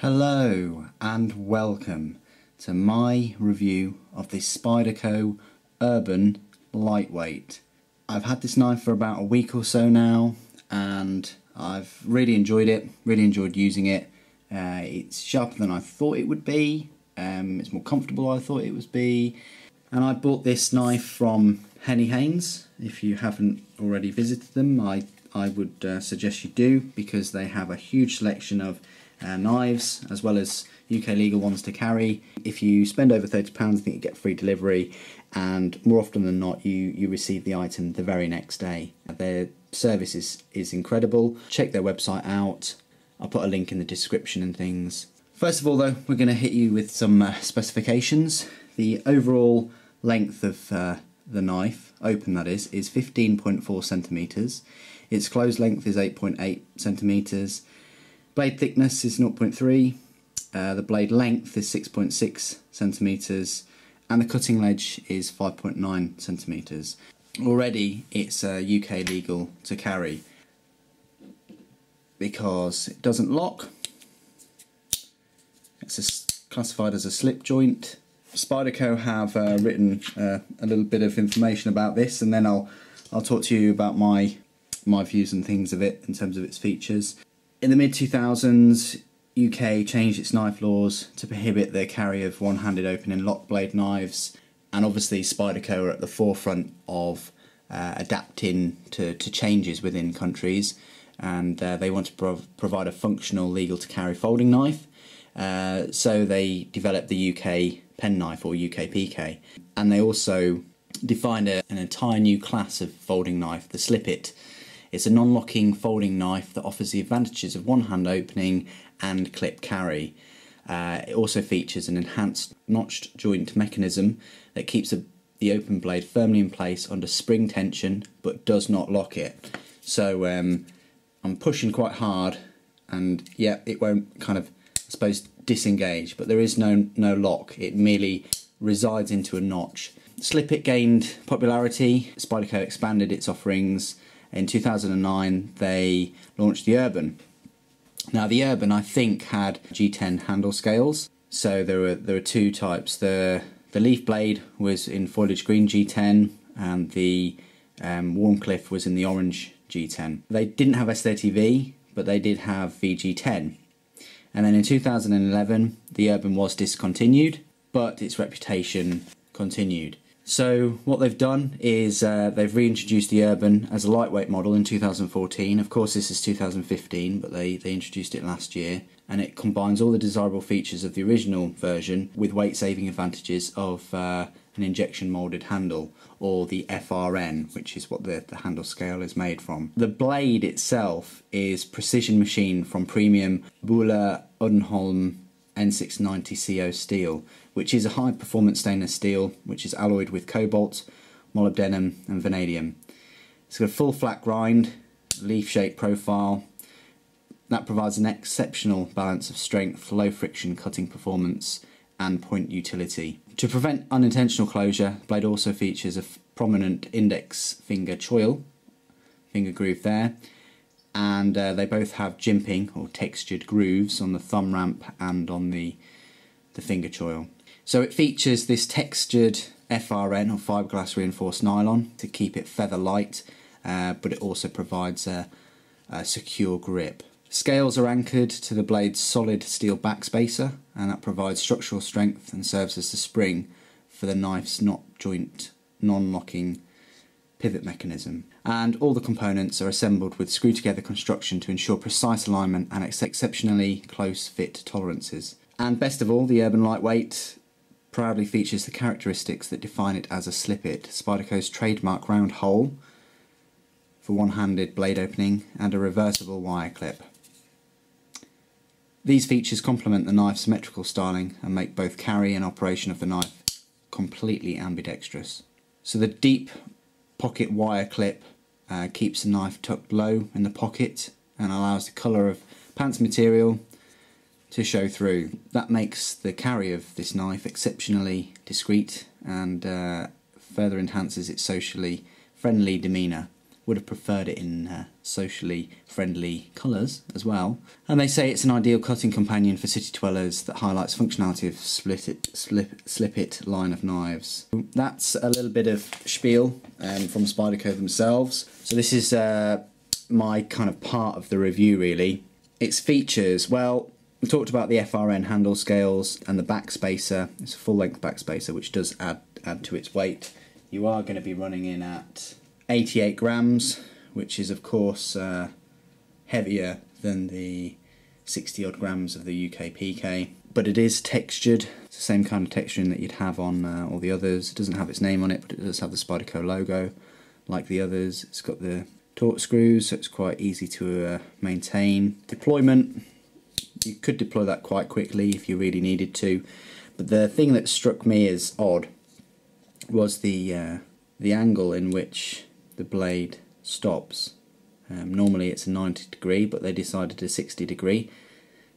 Hello and welcome to my review of the Spyderco Urban Lightweight. I've had this knife for about a week or so now and I've really enjoyed it, really enjoyed using it. Uh, it's sharper than I thought it would be, um, it's more comfortable I thought it would be and I bought this knife from Heinnie Haynes. If you haven't already visited them I, I would uh, suggest you do because they have a huge selection of uh, knives as well as UK legal ones to carry. If you spend over £30 I think you get free delivery and more often than not you, you receive the item the very next day. Their service is, is incredible. Check their website out. I'll put a link in the description and things. First of all though we're going to hit you with some uh, specifications. The overall length of uh, the knife, open that is, is 15.4 centimetres. Its closed length is 8.8 centimetres Blade thickness is 0.3, uh, the blade length is 6.6 centimeters, and the cutting ledge is 5.9 centimeters. Already, it's uh, UK legal to carry because it doesn't lock. It's classified as a slip joint. Spyderco have uh, written uh, a little bit of information about this, and then I'll I'll talk to you about my my views and things of it in terms of its features. In the mid 2000s, UK changed its knife laws to prohibit the carry of one handed opening lock blade knives, and obviously, Spyderco are at the forefront of uh, adapting to, to changes within countries, and uh, they want to prov provide a functional, legal to carry folding knife. Uh, so they developed the UK penknife or UKPK, and they also defined a, an entire new class of folding knife, the Slip-It it's a non-locking folding knife that offers the advantages of one-hand opening and clip carry. Uh, it also features an enhanced notched joint mechanism that keeps a, the open blade firmly in place under spring tension but does not lock it. So um, I'm pushing quite hard and yeah, it won't kind of, I suppose, disengage, but there is no, no lock. It merely resides into a notch. Slip-It gained popularity. Spyderco expanded its offerings in 2009 they launched the Urban. Now the Urban I think had G10 handle scales. So there were there are two types. The the leaf blade was in foliage green G10 and the um, was in the orange G10. They didn't have S30V but they did have VG10. And then in 2011 the Urban was discontinued but its reputation continued. So what they've done is uh, they've reintroduced the Urban as a lightweight model in 2014. Of course this is 2015 but they, they introduced it last year and it combines all the desirable features of the original version with weight saving advantages of uh, an injection moulded handle or the FRN which is what the, the handle scale is made from. The blade itself is precision machined from premium Böhler Uddeholm N690CO steel, which is a high performance stainless steel which is alloyed with cobalt, molybdenum, and vanadium. It's got a full flat grind, leaf shaped profile. That provides an exceptional balance of strength, low friction cutting performance, and point utility. To prevent unintentional closure, blade also features a prominent index finger choil, finger groove there, and uh, they both have jimping or textured grooves on the thumb ramp and on the, the finger choil. So it features this textured FRN or fiberglass reinforced nylon to keep it feather light, uh, but it also provides a, a secure grip. Scales are anchored to the blade's solid steel backspacer and that provides structural strength and serves as the spring for the knife's knot joint non-locking pivot mechanism and all the components are assembled with screw together construction to ensure precise alignment and exceptionally close fit tolerances. And best of all, the Urban Lightweight proudly features the characteristics that define it as a slip-it, Spyderco's trademark round hole for one-handed blade opening and a reversible wire clip. These features complement the knife's symmetrical styling and make both carry and operation of the knife completely ambidextrous. So the deep pocket wire clip uh, keeps the knife tucked low in the pocket and allows the colour of pants material to show through. That makes the carry of this knife exceptionally discreet and uh, further enhances its socially friendly demeanour. would have preferred it in uh, socially friendly colours as well. And they say it's an ideal cutting companion for city dwellers that highlights functionality of split it, slip, slip it line of knives. That's a little bit of spiel um, from Spyderco themselves. So this is uh, my kind of part of the review really. Its features, well, we talked about the FRN handle scales and the backspacer. It's a full length backspacer which does add, add to its weight. You are going to be running in at 88 grams, which is of course uh, heavier than the 60 odd grams of the UK PK. But it is textured, it's the same kind of texturing that you'd have on uh, all the others. It doesn't have its name on it, but it does have the Spyderco logo, like the others. It's got the Torx screws, so it's quite easy to uh, maintain. Deployment, you could deploy that quite quickly if you really needed to. But the thing that struck me as odd was the uh, the angle in which the blade stops. Um, normally it's a 90 degree, but they decided a 60 degree.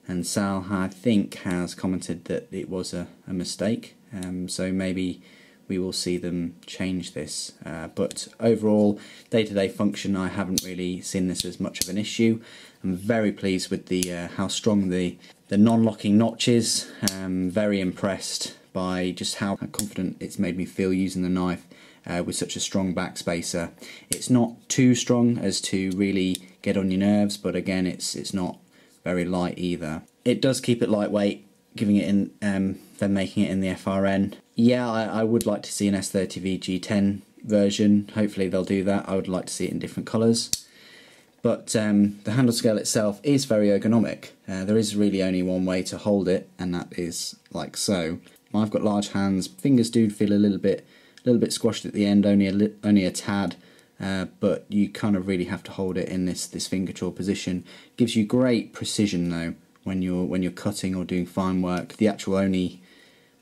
And Sal, I think, has commented that it was a, a mistake. Um, so maybe we will see them change this. Uh, but overall, day-to-day -day function, I haven't really seen this as much of an issue. I'm very pleased with the uh, how strong the the non-locking notch is. Um, very impressed by just how confident it's made me feel using the knife uh, with such a strong backspacer. It's not too strong as to really get on your nerves, but again, it's it's not very light either. It does keep it lightweight, giving it in um, then making it in the FRN yeah, I, I, would like to see an S30V G10 version. Hopefully they'll do that. I would like to see it in different colours. But um, the handle scale itself is very ergonomic. Uh, there is really only one way to hold it, and that is like so. I've got large hands. Fingers do feel a little bit, a little bit squashed at the end, only a only a tad. Uh, but you kind of really have to hold it in this this finger choil position. Gives you great precision though when you're when you're cutting or doing fine work. The actual only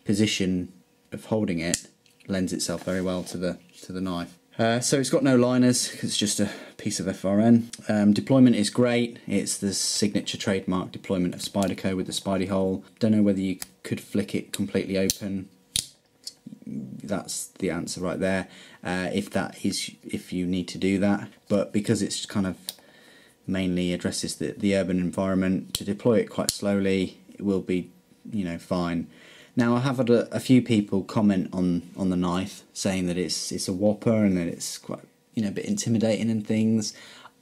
position of holding it lends itself very well to the to the knife. Uh, so it's got no liners, it's just a piece of FRN. Um, deployment is great, it's the signature trademark deployment of Spyderco with the Spidey hole. Don't know whether you could flick it completely open, that's the answer right there, uh, if that is, if you need to do that. But because it's kind of mainly addresses the, the urban environment, to deploy it quite slowly, it will be, you know, fine. Now I have had a, a, few people comment on, on the knife, saying that it's it's a whopper and that it's quite you know a bit intimidating and things.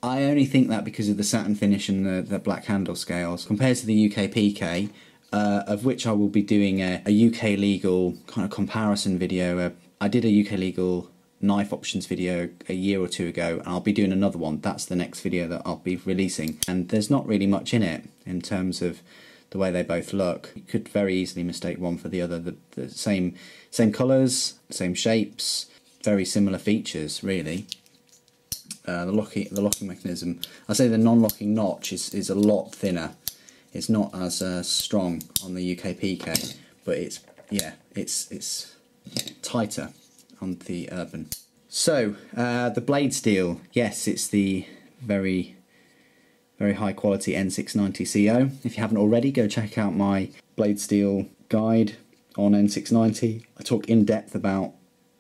I only think that because of the satin finish and the, the black handle scales compared to the UK PK, uh, of which I will be doing a, a, UK legal kind of comparison video. Uh, I did a UK legal knife options video a year or two ago and I'll be doing another one. That's the next video that I'll be releasing and there's not really much in it in terms of the way they both look. You could very easily mistake one for the other. The, the same same colours, same shapes, very similar features, really. Uh, the locking the locking mechanism. I say the non-locking notch is is a lot thinner. It's not as uh, strong on the UK PK, but it's yeah, it's it's tighter on the Urban. So uh, the blade steel, yes, it's the very very high quality N690CO. If you haven't already, go check out my blade steel guide on N690. I talk in depth about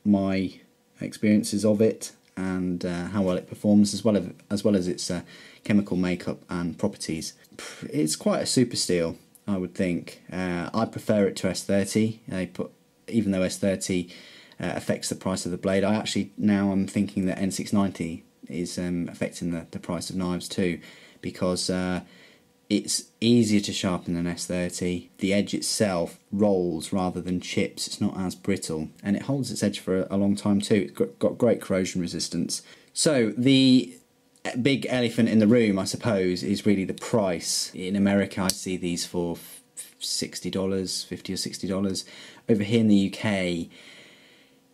my experiences of it and uh, how well it performs as well as, as, well as its uh, chemical makeup and properties. It's quite a super steel, I would think. Uh, I prefer it to S30. They put, even though S30 uh, affects the price of the blade, I actually now I'm thinking that N690 is um, affecting the, the price of knives too because uh, it's easier to sharpen than S30. The edge itself rolls rather than chips, it's not as brittle, and it holds its edge for a, long time too. It's got, great corrosion resistance. So, the big elephant in the room, I suppose, is really the price. In America, I see these for $60, 50 or $60. Over here in the UK,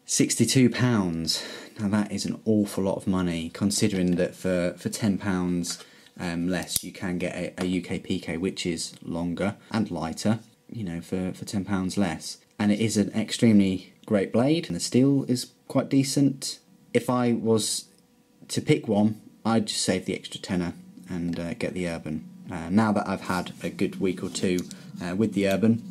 £62. Now that is an awful lot of money, considering that for, for £10 um, less, you can get a, a, UK PK which is longer and lighter, you know, for, for £10 less. And it is an extremely great blade, and the steel is quite decent. If I was to pick one, I'd just save the extra tenner and uh, get the Urban. Uh, now that I've had a good week or two uh, with the Urban,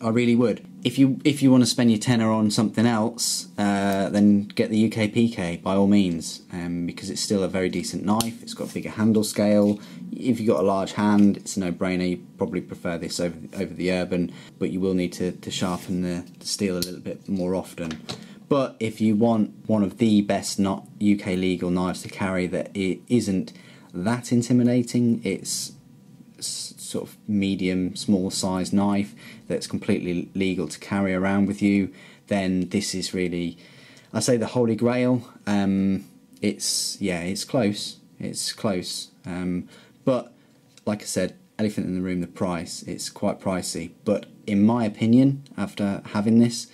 I really would. If you if you want to spend your tenner on something else, uh, then get the UK PK by all means, um, because it's still a very decent knife. It's got a bigger handle scale. If you've got a large hand, it's a no-brainer. You probably prefer this over the, over the Urban, but you will need to, to sharpen the, the steel a little bit more often. But if you want one of the best not UK legal knives to carry that it isn't that intimidating, it's sort of medium, small size knife that's completely legal to carry around with you, then this is really, I say the holy grail. Um, it's yeah, it's close. It's close. Um, but like I said, elephant in the room, the price. It's quite pricey. But in my opinion, after having this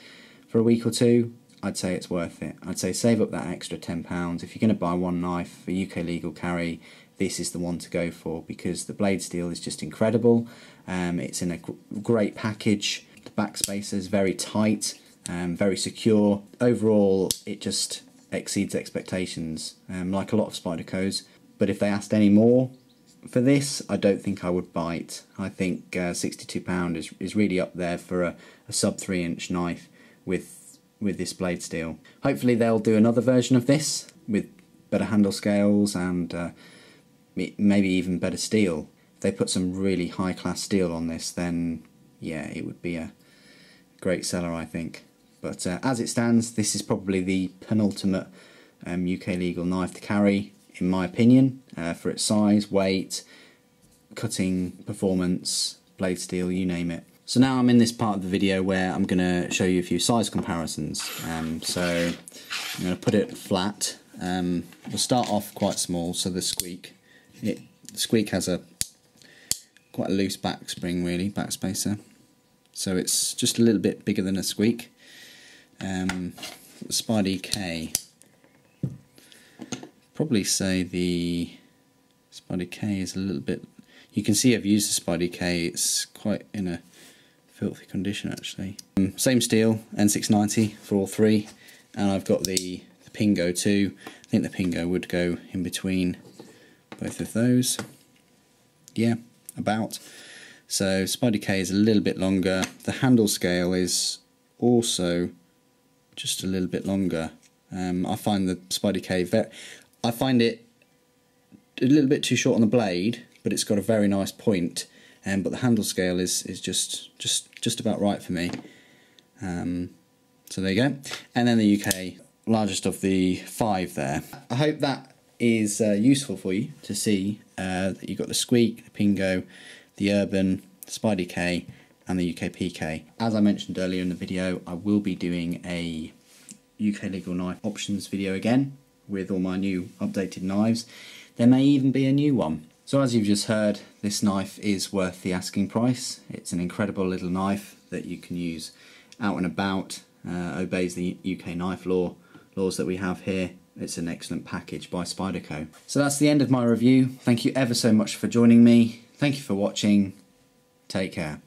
for a week or two, I'd say it's worth it. I'd say save up that extra £10. If you're going to buy one knife for UK legal carry, this is the one to go for because the blade steel is just incredible. Um, it's in a great package. The backspacer is very tight, um, very secure. Overall, it just exceeds expectations, um, like a lot of Spydercos. But if they asked any more for this, I don't think I would it. I think uh, £62 is, is really up there for a, a sub 3 inch knife with with this blade steel. Hopefully they'll do another version of this with better handle scales and uh, maybe even better steel. If they put some really high class steel on this, then yeah, it would be a great seller, I think. But uh, as it stands, this is probably the penultimate um, UK legal knife to carry, in my opinion, uh, for its size, weight, cutting performance, blade steel, you name it. So now I'm in this part of the video where I'm going to show you a few size comparisons. Um, so I'm going to put it flat. Um, we'll start off quite small, so the squeak it, Squeak has a quite a loose back spring really, back spacer. So it's just a little bit bigger than a Squeak. Um, Spy-DK, probably say the Spy-DK is a little bit, you can see I've used the Spy-DK, it's quite in a filthy condition actually. Um, same steel, N690 for all three, and I've got the, the Pingo too. I think the Pingo would go in between both of those. Yeah, about. So Spy-DK is a little bit longer. The handle scale is also just a little bit longer. Um, I find the Spy-DK very, I find it a little bit too short on the blade, but it's got a very nice point. Um, but the handle scale is is just just just about right for me. Um, so there you go. And then the UK largest of the five there. I hope that is uh, useful for you to see uh, that you've got the Squeak, the Pingo, the Urban, the Spy-DK, and the UK PK. As I mentioned earlier in the video, I will be doing a UK legal knife options video again with all my new updated knives. There may even be a new one. So as you've just heard, this knife is worth the asking price. It's an incredible little knife that you can use out and about, uh, obeys the UK knife law laws that we have here it's an excellent package by Spyderco. So that's the end of my review. Thank you ever so much for joining me. Thank you for watching. Take care.